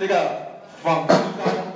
这个仿制高